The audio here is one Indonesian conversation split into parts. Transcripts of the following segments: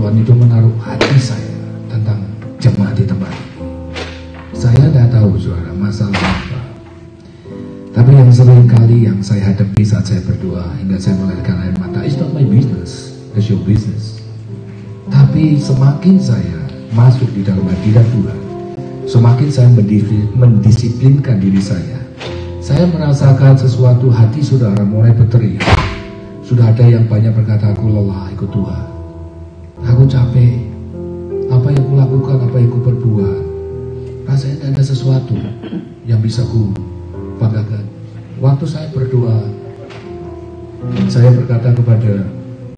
Tuhan itu menaruh hati saya tentang jemaat di tempat. Saya tidak tahu suara masalah apa. Tapi yang sering kali yang saya hadapi saat saya berdoa hingga saya melahirkan air mata, it's not my business, it's your business. Tapi semakin saya masuk di dalam hadirat Tuhan, semakin saya mendisiplinkan diri saya, saya merasakan sesuatu hati saudara mulai berteriak. Sudah ada yang banyak berkata, aku lelah ikut Tuhan. Aku capek. Apa yang kulakukan, apa yang ku perbuat. Rasanya tidak ada sesuatu yang bisa ku banggakan. Waktu saya berdoa, saya berkata kepada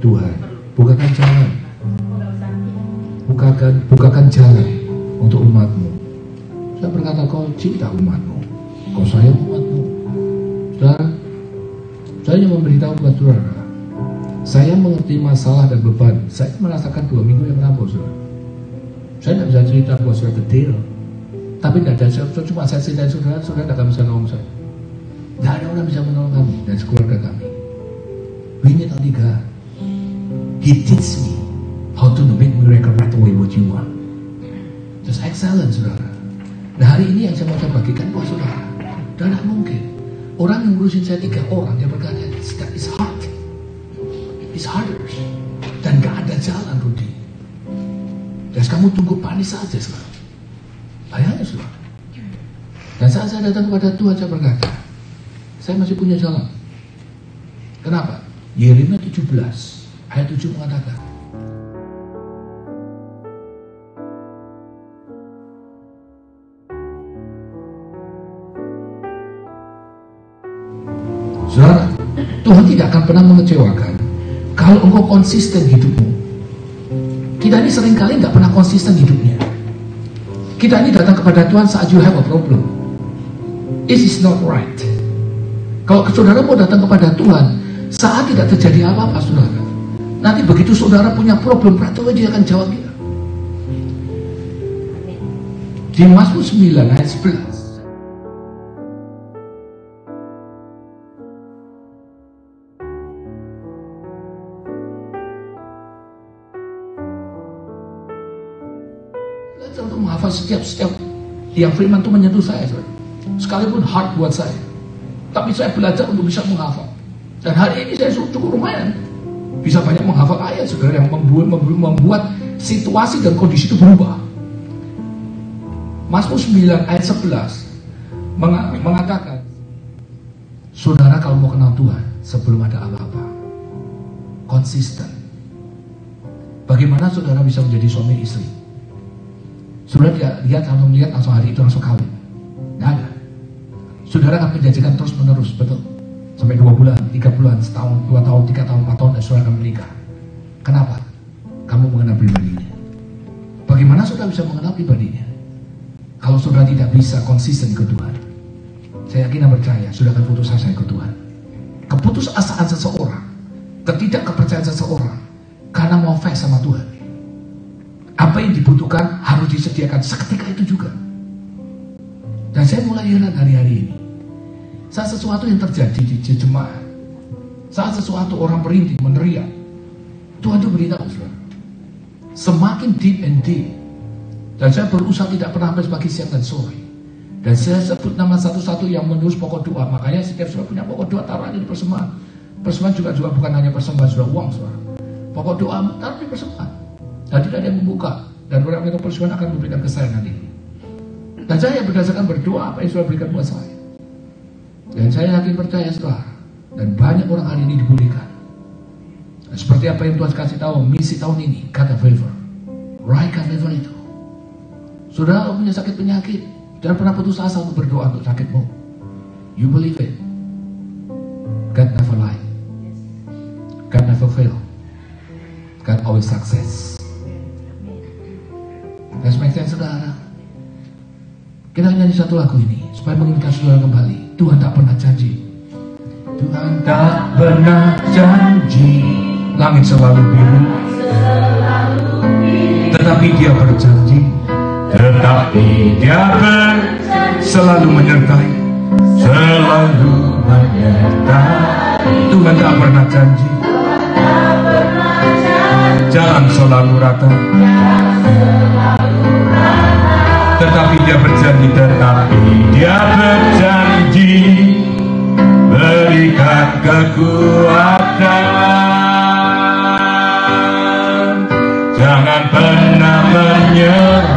Tuhan, bukakan jalan. Bukakan, bukakan jalan untuk umatmu. Saya berkata, kau cinta umatmu. Kau sayang umatmu. Saudara, saya memberitahu buat saudara, saya mengerti masalah dan beban. Saya merasakan dua minggu yang lalu, saudara. Saya tidak bisa cerita buat saudara detail. Tapi tidak ada, saya, cuma saya cerita saudara, saudara tidak bisa nolong saya. Tidak ada orang bisa menolong kami dan keluarga kami. Only God. He teach me how to make miracle right away what you want. Just excellent, saudara. Nah hari ini yang saya mau bagikan buat saudara. Dan tidak mungkin. Orang yang ngurusin saya tiga orang yang berkata, is hard. It's harder. Dan gak ada jalan, Rudi. Dan kamu tunggu panis saja sekarang. Bayangin, saudara. Dan saat saya datang kepada Tuhan, saya berkata, saya masih punya jalan. Kenapa? Yeremia 17 ayat 7 mengatakan, Saudara, Tuhan tidak akan pernah mengecewakan kalau engkau konsisten hidupmu. Kita ini sering kali nggak pernah konsisten hidupnya. Kita ini datang kepada Tuhan saat you have a problem. This is not right. Kalau saudara mau datang kepada Tuhan saat tidak terjadi apa-apa saudara. Nanti begitu saudara punya problem, berarti dia akan jawab dia. Di Mazmur 9 ayat 11. Setiap setiap yang firman itu menyentuh saya, saudara. sekalipun hard buat saya. Tapi saya belajar untuk bisa menghafal. Dan hari ini saya cukup lumayan bisa banyak menghafal ayat, saudara, yang membuat, membuat, membuat situasi dan kondisi itu berubah. Mazmur 9 ayat 11 mengatakan, saudara kalau mau kenal Tuhan sebelum ada apa-apa, konsisten. Bagaimana saudara bisa menjadi suami istri? Saudara lihat, lihat langsung lihat langsung hari itu langsung kawin. Tidak ada. Saudara akan menjanjikan terus menerus, betul. Sampai dua bulan, tiga bulan, setahun, dua tahun, tiga tahun, empat tahun, dan saudara akan menikah. Kenapa? Kamu mengenal pribadinya. Bagaimana saudara bisa mengenal pribadinya? Kalau saudara tidak bisa konsisten ikut Tuhan, saya yakin dan percaya sudah akan putus asa ikut Tuhan. Keputusasaan seseorang, ketidakkepercayaan seseorang, karena mau fair sama Tuhan. Apa yang dibutuhkan harus disediakan seketika itu juga. Dan saya mulai heran hari-hari ini. Saat sesuatu yang terjadi di jemaat, saat sesuatu orang merintih, meneriak, Tuhan itu beritahu, saudara. Semakin deep and deep. Dan saya berusaha tidak pernah habis pagi, siang, dan sore. Dan saya sebut nama satu-satu yang menulis pokok doa. Makanya setiap saudara punya pokok doa, taruh aja di persembahan. Persembahan juga, juga bukan hanya persembahan sudah uang, saudara. Pokok doa taruh di persembahan. Dan tidak ada yang membuka. Dan orang yang akan memberikan ke saya nanti. Dan saya berdasarkan berdoa apa yang sudah berikan buat saya. Dan saya yakin percaya saudara. Dan banyak orang hari ini dipulihkan. Dan seperti apa yang Tuhan kasih tahu, misi tahun ini, kata favor. Raihkan favor itu. Saudara punya sakit penyakit, jangan pernah putus asa untuk berdoa untuk sakitmu. You believe it. God never lie. God never fail. God always success. Sense, saudara. Kita nyanyi satu lagu ini supaya mengingatkan saudara kembali. Tuhan tak pernah janji. Tuhan tak pernah janji. Langit selalu biru. Tetapi dia berjanji. Tetapi dia ber selalu menyertai. Selalu menyertai. Tuhan tak pernah janji. Jangan yang selalu rata. Tetapi dia berjanji tetapi dia berjanji berikan kekuatan. Jangan pernah menyerah,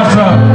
Gaza.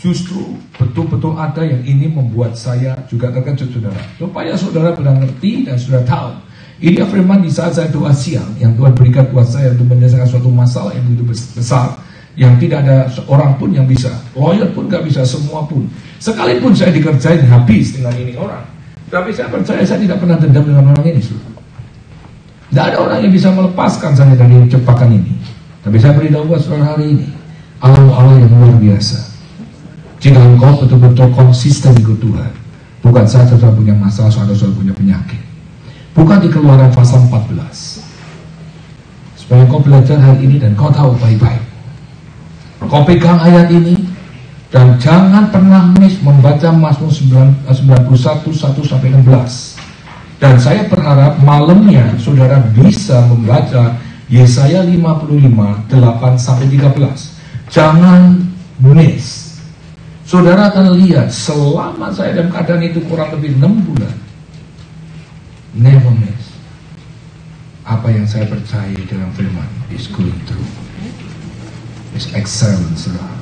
Justru betul-betul ada yang ini membuat saya juga terkejut saudara. Supaya saudara benar ngerti dan saudara tahu. Ini firman di saat saya doa siang yang Tuhan berikan buat saya untuk menyelesaikan suatu masalah yang begitu besar yang tidak ada seorang pun yang bisa, lawyer pun gak bisa, semua pun. Sekalipun saya dikerjain habis dengan ini orang, tapi saya percaya saya tidak pernah dendam dengan orang ini. Tidak ada orang yang bisa melepaskan saya dari jebakan ini. Tapi saya beritahu buat saudara hari ini, Allah Allah yang luar biasa. Jika engkau betul-betul konsisten ikut Tuhan, bukan saja saudara punya masalah, saudara punya penyakit. Bukan di keluaran pasal 14. Supaya kau belajar hari ini dan kau tahu baik-baik. Kau pegang ayat ini dan jangan pernah miss membaca Mazmur 91 1 sampai 16. Dan saya berharap malamnya saudara bisa membaca Yesaya 55 8 sampai 13. Jangan miss. Saudara akan lihat selama saya dalam keadaan itu kurang lebih 6 bulan. Never miss. Apa yang saya percaya dalam firman is going through. Is excellent, saudara.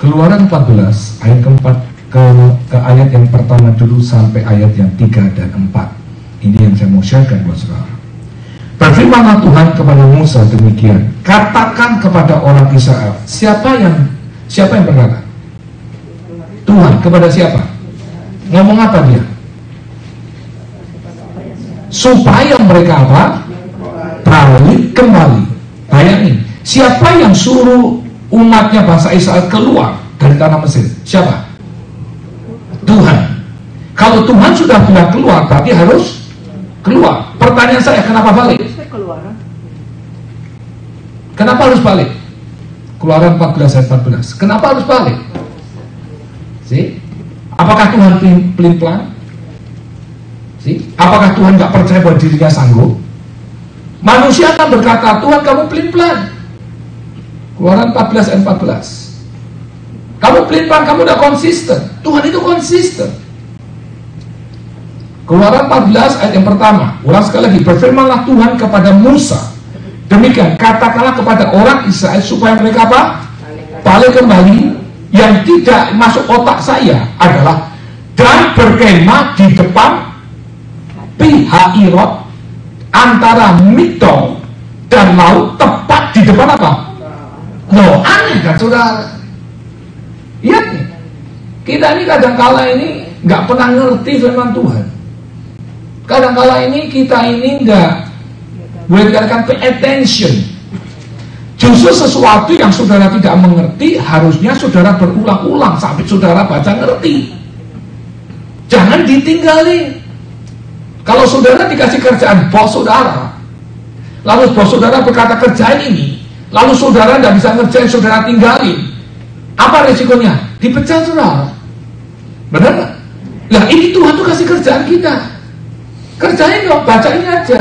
Keluaran 14 ayat keempat ke, ke ayat yang pertama dulu sampai ayat yang 3 dan 4. Ini yang saya mau sharekan buat saudara. Berfirmanlah Tuhan kepada Musa demikian, katakan kepada orang Israel, siapa yang siapa yang berkata? Tuhan kepada siapa? Ngomong apa dia? Supaya mereka apa? Balik kembali. Bayangin, siapa yang suruh umatnya bangsa Israel keluar dari tanah Mesir? Siapa? Tuhan. Kalau Tuhan sudah bilang keluar, berarti harus keluar. Pertanyaan saya, kenapa balik? Kenapa harus balik? Keluaran 14 ayat 14. Kenapa harus balik? See? Apakah Tuhan pelin pelan? See? Apakah Tuhan nggak percaya bahwa dirinya sanggup? Manusia akan berkata, Tuhan kamu pelin pelan. Keluaran 14 ayat 14. Kamu pelin pelan, kamu udah konsisten. Tuhan itu konsisten. Keluaran 14 ayat yang pertama. Ulang sekali lagi. Berfirmanlah Tuhan kepada Musa. Demikian, katakanlah kepada orang Israel supaya mereka apa? Balik kembali. Yang tidak masuk otak saya adalah dan berkemah di depan pihak Irot antara Mito dan laut tepat di depan apa? Loh, aneh kan saudara? Lihat nih, kita ini kadang kala ini nggak pernah ngerti firman Tuhan. Kadang kala ini kita ini nggak boleh dikatakan pay attention. Justru sesuatu yang saudara tidak mengerti harusnya saudara berulang-ulang sampai saudara baca ngerti. Jangan ditinggalin. Kalau saudara dikasih kerjaan bos saudara, lalu bos saudara berkata kerjaan ini, lalu saudara tidak bisa ngerjain, saudara tinggalin. Apa resikonya? Dipecat saudara. Benar? Nah ini Tuhan tuh kasih kerjaan kita. Kerjain dong, bacain aja.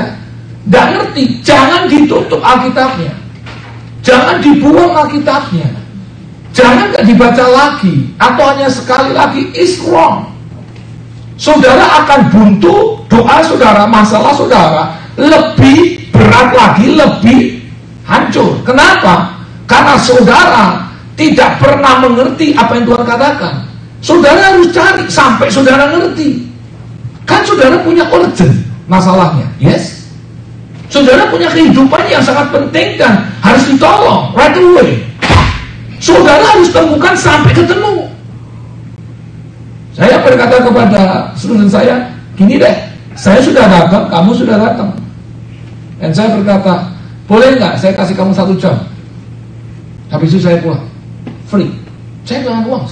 Tidak ngerti, jangan ditutup Alkitabnya. Jangan dibuang Alkitabnya. Jangan nggak dibaca lagi atau hanya sekali lagi is wrong. Saudara akan buntu, doa saudara, masalah saudara lebih berat lagi, lebih hancur. Kenapa? Karena saudara tidak pernah mengerti apa yang Tuhan katakan. Saudara harus cari sampai saudara ngerti. Kan saudara punya urgent masalahnya, yes? Saudara punya kehidupan yang sangat penting dan harus ditolong right away. Saudara harus temukan sampai ketemu. Saya berkata kepada student saya, gini deh, saya sudah datang, kamu sudah datang. Dan saya berkata, boleh nggak saya kasih kamu satu jam? Habis itu saya pulang, free. Saya dengan uang,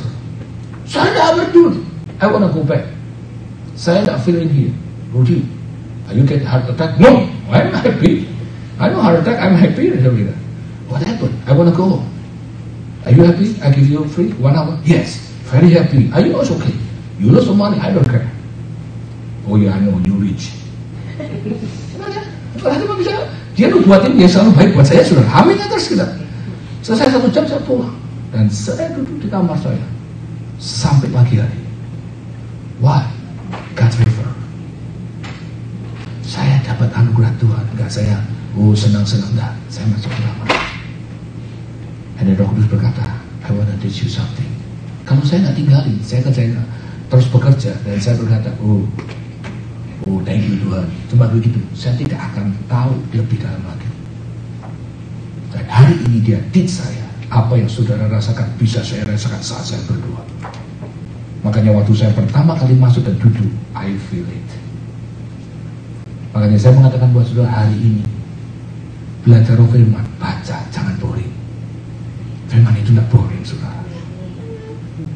saya tidak berdua. I wanna go back. Saya tidak feel in here. Are you get heart attack? No, I'm happy. I know heart attack, I'm happy. What happened? I want to go. Are you happy? I give you free one hour? Yes, very happy. Are you also okay? You lose some money, I don't care. Oh yeah, I know, you rich. Dia bisa, dia lu buatin dia selalu baik buat saya sudah hamilnya terus kita. Selesai satu jam saya pulang dan saya duduk di kamar saya sampai pagi hari. Why? God's favor saya dapat anugerah Tuhan. Enggak saya oh senang-senang. Enggak saya masuk dalam ada roh kudus berkata I want to teach you something. Kalau saya nggak tinggalin saya kerjain terus bekerja dan saya berkata oh oh thank you Tuhan. Cuma begitu saya tidak akan tahu lebih dalam lagi. Dan hari ini dia teach saya apa yang saudara rasakan bisa saya rasakan saat saya berdoa makanya waktu saya pertama kali masuk dan duduk I feel it Makanya saya mengatakan buat saudara hari ini belajar firman, baca, jangan boring. Firman itu tidak boring, saudara.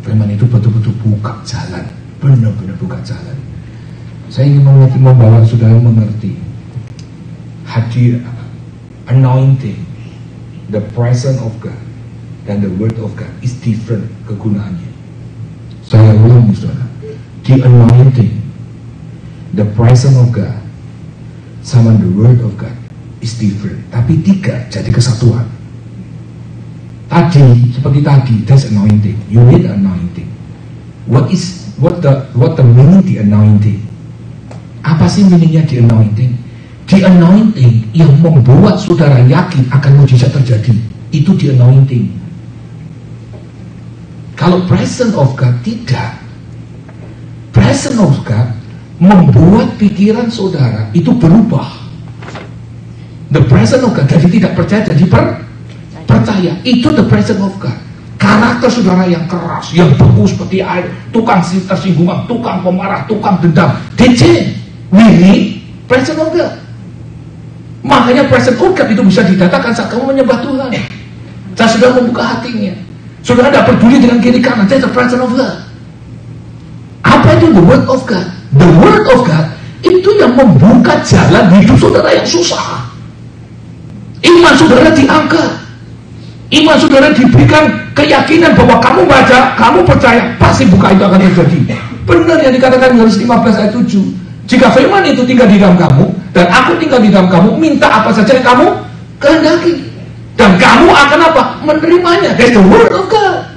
Firman itu betul-betul buka jalan, benar-benar buka jalan. Saya ingin membawa saudara mengerti hadir anointing, the presence of God dan the word of God is different kegunaannya. Saya ulangi saudara, the anointing, the presence of God sama the word of God is different. Tapi tiga jadi kesatuan. Tadi seperti tadi, there's anointing. You need anointing. What is what the what the meaning the anointing? Apa sih meaningnya the anointing? The anointing yang membuat saudara yakin akan mujizat terjadi itu the anointing. Kalau presence of God tidak, presence of God membuat pikiran saudara itu berubah. The presence of God jadi tidak percaya jadi per, percaya. Itu the presence of God. Karakter saudara yang keras, yang beku seperti air, tukang tersinggungan, tukang pemarah, tukang dendam. DC, ini presence of God. Makanya presence of God itu bisa didatakan saat kamu menyembah Tuhan. Saat sudah membuka hatinya. Saudara tidak peduli dengan kiri kanan. That's the presence of God. Apa itu the word of God? The word of God itu yang membuka jalan hidup saudara yang susah. Iman saudara diangkat. Iman saudara diberikan keyakinan bahwa kamu baca, kamu percaya, pasti buka itu akan terjadi. Benar yang dikatakan Yohanes 15 ayat 7. Jika firman itu tinggal di dalam kamu, dan aku tinggal di dalam kamu, minta apa saja yang kamu kehendaki. Dan kamu akan apa? Menerimanya. That's the word of God.